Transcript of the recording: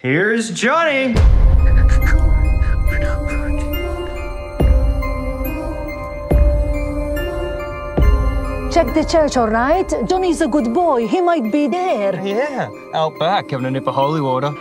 Here's Johnnie. Check the church, all right? Johnnie's a good boy. He might be there. Yeah, out back having a nip of holy water.